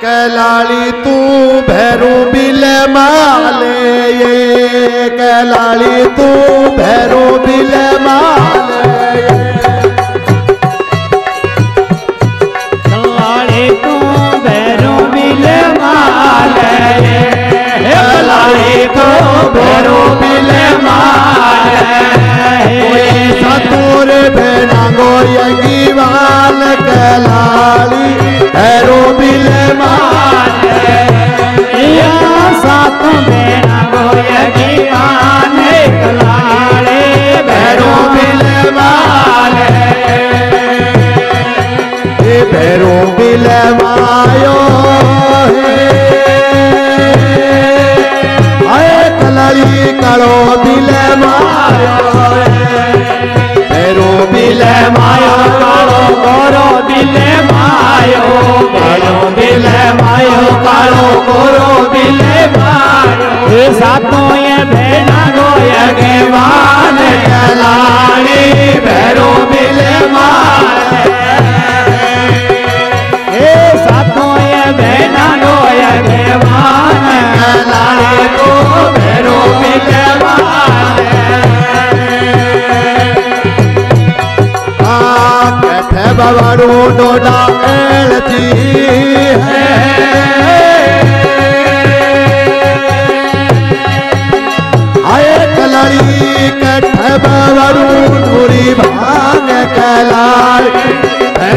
कैलाली तू भैरू बिले माले ये। कैलाली तू भैरू बिले माले। पैरों बिलवायो है। कलड़ी कड़ो बिलवायो पैरों बिलवायो करो गोरो बिलवायो पैरों बिलवायो कड़ो गोरो बिलवायो सातों ये भेड़ा गो यज्ञ मान चलानी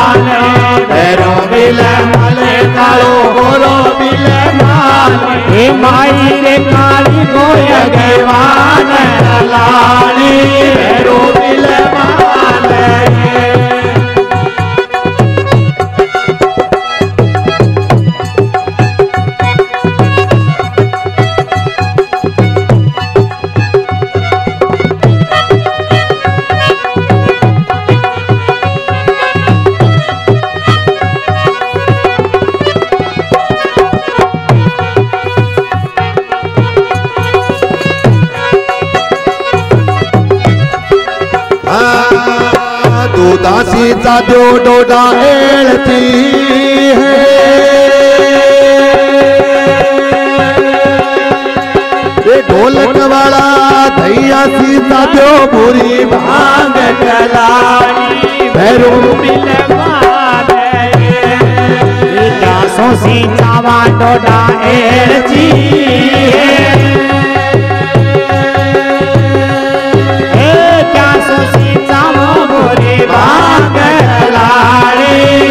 मालो माई दुधाशीचा देव डोडा एळती हे। ढोलक वाला धैया सीता देव बुरी भाँग कलानी भैरू बिल सी चावा डोडा हे। क्या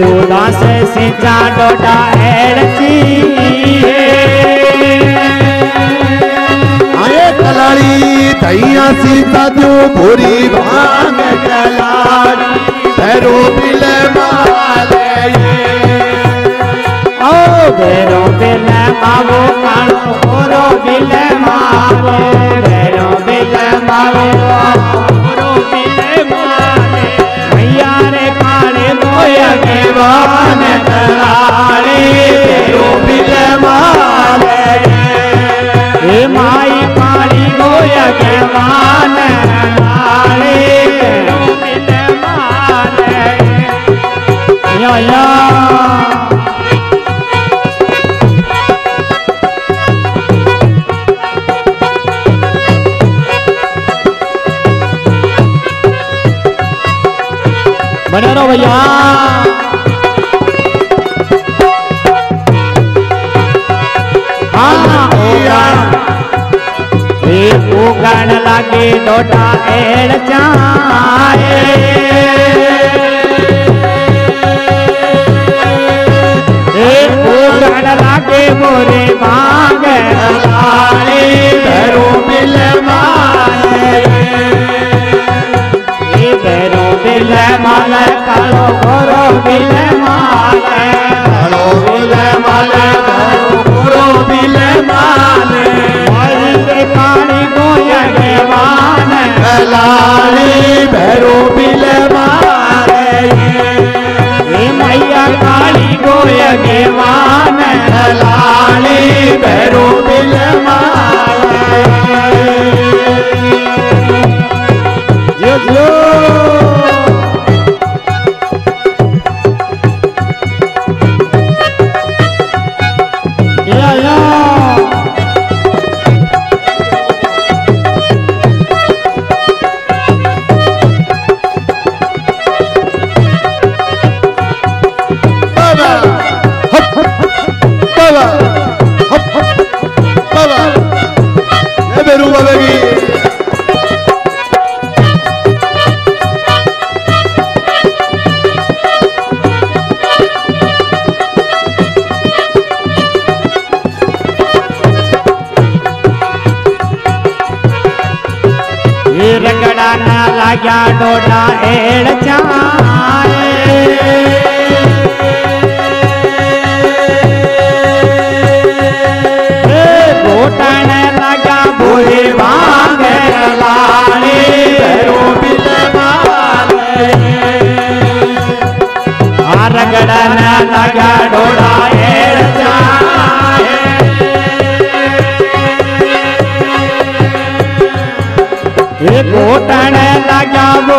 दूधा से सिंचा डोडा आए कलाड़ी धैया सीता जो भूरी भाँग कलाड़ी भैरो माले ओ बेरो मावो मावो बेरो मावो भैया रे काले गोया के Allah. डोटा एड़ जाए लागे मोरे मांग भैरो बिल माले माल कालो बिल माल बिल माले गोया के भैरो हे मैया काली गोय गेवान कलाड़ी भैरो बिल जो जो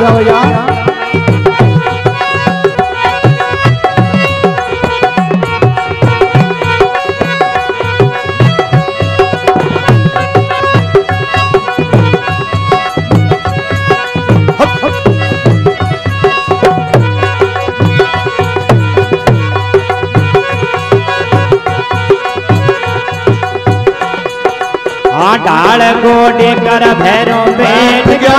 रामो बोलो भैया हाँ ढाल गोडी कर भैरो बैठ गया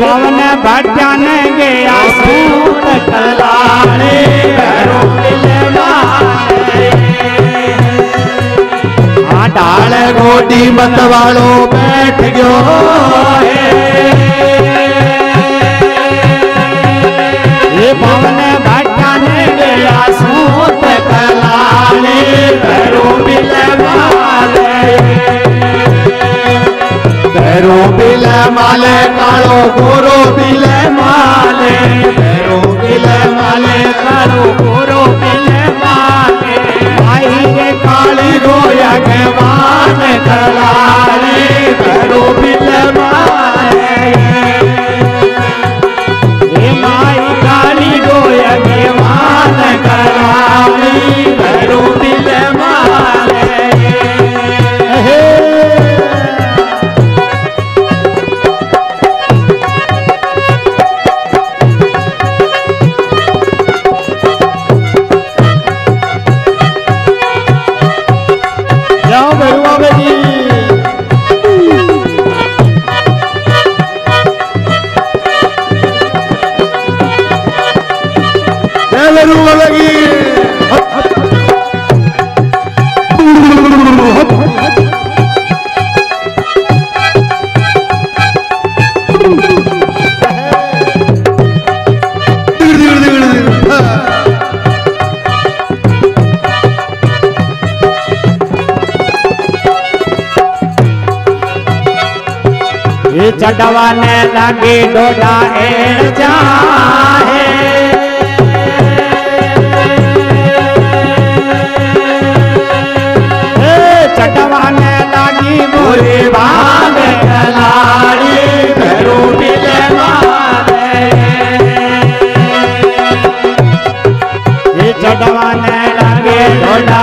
पवन भटन गया सूट बिल मारे हाँ डाल गोडी बंद वालो बैठ गयो हे। पवन भटन गया सूट कलाणी भैरो बिल माले भैरो बिल माले कालो गोरो ये चटवाने लगी डोडा एड़ जाए हे चटवाने लगी बुरी भाग कलाड़ी बिल माले ये चटवाने डोडा